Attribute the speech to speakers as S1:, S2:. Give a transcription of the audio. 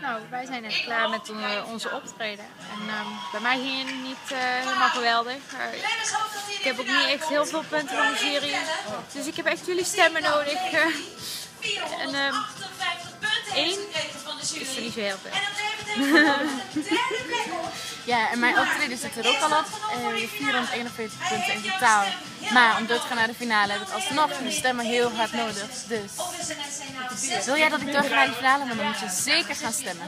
S1: Nou, wij zijn net klaar met eh, onze optreden. En ehm, bij mij ging het niet eh, helemaal geweldig. Ik heb ook niet echt heel veel punten van de jury. Dus ik heb echt jullie stemmen nodig. en ehm één is er niet zo heel veel.
S2: Ja, en mijn optreden zit er ook al op. Eh 441 punten in totaal. Maar om door te gaan naar de finale heb ik alsnog de stemmen heel hard nodig. Dus wil jij dat ik doorga naar de finale? Dan moet je zeker gaan stemmen.